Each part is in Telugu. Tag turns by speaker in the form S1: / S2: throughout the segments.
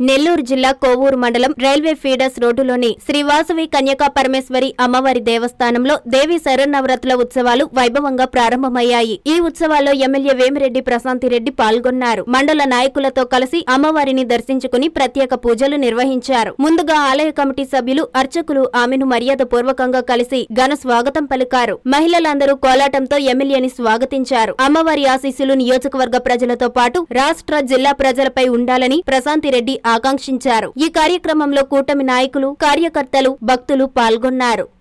S1: నెల్లూరు జిల్లా కోవూరు మండలం రైల్వే ఫీడర్స్ రోడ్డులోని శ్రీవాసవి కన్యకా పరమేశ్వరి అమ్మవారి దేవస్థానంలో దేవి శరన్నవరతుల ఉత్సవాలు వైభవంగా ప్రారంభమయ్యాయి. ఈ ఉత్సవాల్లో ఎమ్మెల్యే వేమిరెడ్డి ప్రశాంతిరెడ్డి పాల్గొన్నారు. మండల నాయకులతో కలిసి అమ్మవారిని దర్శించుకుని ప్రత్యేక పూజలు నిర్వహించారు. ముందుగా ఆలయ కమిటీ సభ్యులు అర్చకులు ఆమెను మర్యాద పూర్వకంగా కలిసి ఘన స్వాగతం పలికారు. మహిళలందరూ కోలాటంతో ఎమ్మెల్యేని స్వాగతించారు. అమ్మవారి ఆశీస్సులు నియోజకవర్గ ప్రజలతో పాటు రాష్ట్ర జిల్లా ప్రజలపై ఉండాలని ప్రశాంతిరెడ్డి ఆకాంక్షించారు. ఈ కార్యక్రమంలో కూటమి నాయకులు కార్యకర్తలు భక్తులు పాల్గొన్నారు.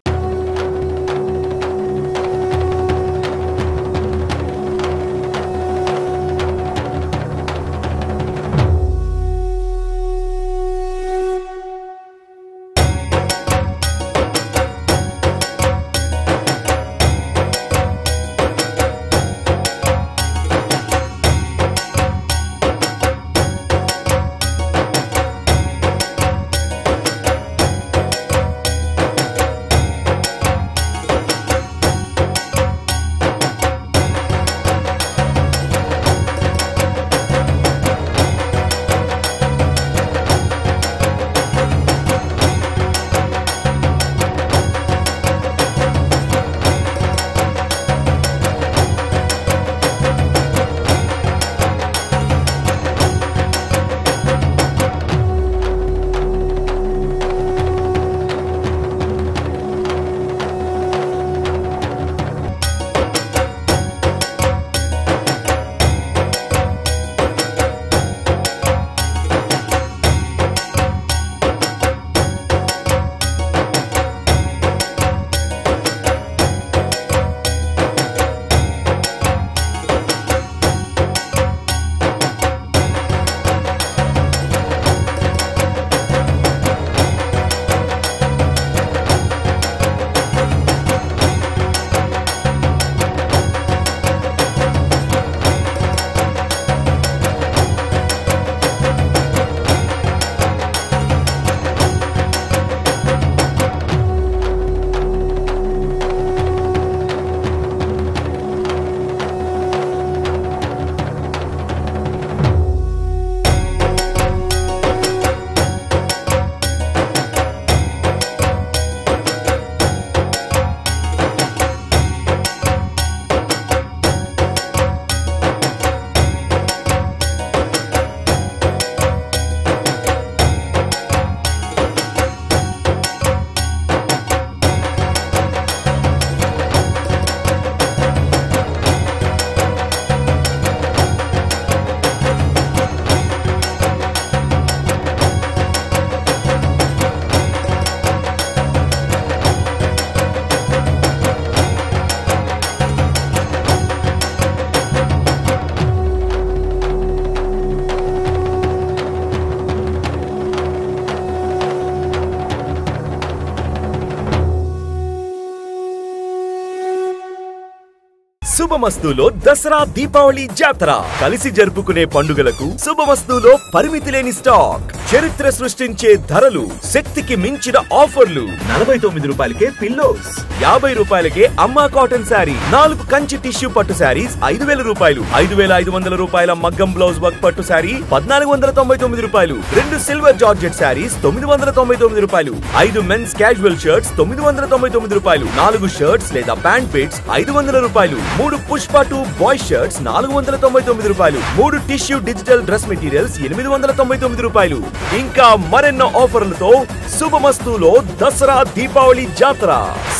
S2: శుభమస్తులో దసరా దీపావళి జాతర కలిసి జరుపుకునే పండుగలకు శుభమస్తులో పరిమితి లేని స్టాక్. చరిత్ర సృష్టించే ధరలు శక్తికి మించిన ఆఫర్లు. నలభై తొమ్మిది రూపాయలకే పిల్లోస్ యాభై రూపాయలకే అమ్మా కాటన్ శారీ నాలుగు కంచి టిష్యూ పట్టు శారీస్ ఐదు వేల రూపాయలు. ఐదు వేల ఐదు వందల రూపాయల మగ్గం బ్లౌజ్ వర్క్ పట్టు శారీ పద్నాలుగు వందల తొంభై తొమ్మిది రూపాయలు. రెండు సిల్వర్ జార్జెట్ శారీస్ తొమ్మిది వందల తొంభై తొమ్మిది రూపాయలు. ఐదు మెన్స్ క్యాజువల్ షర్ట్స్ తొమ్మిది వందల తొంభై తొమ్మిది రూపాయలు. నాలుగు షర్ట్స్ లేదా ప్యాంట్ పిట్స్ ఐదు వందల రూపాయలు. మూడు పుష్ప టూ బాయ్ షర్ట్స్ నాలుగు వందల తొంభై తొమ్మిది రూపాయలు. మూడు టిష్యూ డిజిటల్ డ్రెస్ మెటీరియల్స్ ఎనిమిది వందల తొంభై తొమ్మిది రూపాయలు. ఇంకా మరెన్నో ఆఫర్లతో శుభమస్తులో దసరా దీపావళి జాతర.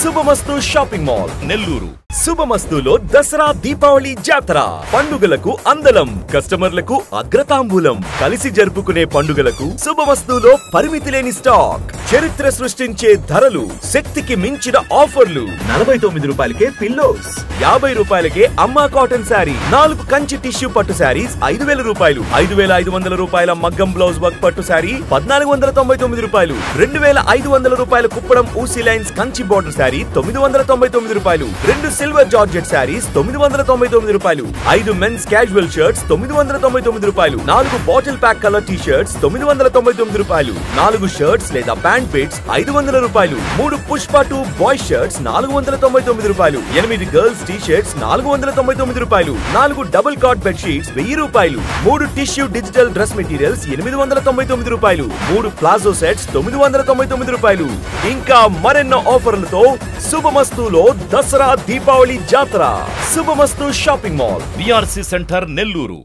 S2: Shubhamasthu shopping mall Nellore. శుభమస్తులో Dasara Deepavali జాతర. పండుగలకు అందలం కస్టమర్లకు అగ్రతాంబూలం. కలిసి జరుపుకునే పండుగలకు శుభమస్తులో పరిమితి లేని స్టాక్. చరిత్ర సృష్టించే ధరలు శక్తికి మించిన ఆఫర్లు. నలభై తొమ్మిది రూపాయలకే పిల్లోస్ యాభై రూపాయలకే అమ్మా కాటన్ శారీ నాలుగు కంచి టిష్యూ పట్టు శారీస్ ఐదు వేల రూపాయలు. ఐదు వేల ఐదు వందల రూపాయల మగ్గం బ్లౌజ్ వర్క్ పట్టు శారీ పద్నాలుగు వందల తొంభై తొమ్మిది రూపాయలు. రెండు వేల ఐదు వందల రూపాయల కుప్పడం ఊసీ లైన్స్ కంచి బోర్డర్ శారీ తొమ్మిది వందల తొంభై తొమ్మిది రూపాయలు. రెండు సిల్వర్ జార్జెట్ శారీస్ తొమ్మిది వందల తొంభై తొమ్మిది రూపాయలు. ఐదు మెన్స్ క్యాజువల్ షర్ట్స్ తొమ్మిది వందల తొంభై తొమ్మిది రూపాయలు. నాలుగు bottle pack colour T shirts తొమ్మిది వందల తొంభై తొమ్మిది రూపాయలు. నాలుగు షర్ట్స్ లేదా ప్యాంట్ పిట్స్ ఐదు వందల రూపాయలు. మూడు పుష్ప టూ బాయ్ షర్ట్స్ నాలుగు వందల తొంభై తొమ్మిది రూపాయలు. ఎనిమిది గర్ల్స్ టీ షర్ట్స్ నాలుగు వందల తొంభై తొమ్మిది రూపాయలు. నాలుగు డబుల్ కాట్ బెడ్ షీట్స్ వెయ్యి రూపాయలు. మూడు టిష్యూ డిజిటల్ డ్రెస్ మెటీరియల్స్ ఎనిమిది వందల తొంభై తొమ్మిది రూపాయలు. మూడు ప్లాజో సెట్స్ తొమ్మిది వందల తొంభై తొమ్మిది రూపాయలు. ఇంకా మరెన్నో ఆఫర్లతో శుభమస్తులో దసరా దీపావళి జాతర. Shubhamasthu shopping mall
S3: BRC centre Nellore.